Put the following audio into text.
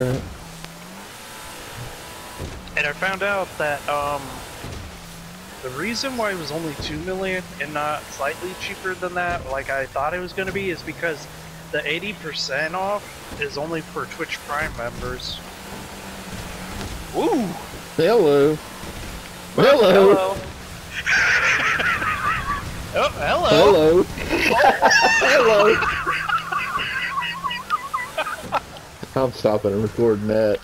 Right. And I found out that um, the reason why it was only two million and not slightly cheaper than that, like I thought it was going to be, is because the 80% off is only for Twitch Prime members. Woo! Hello. Hello. Hello. oh, hello. Hello. I'm stopping and recording that.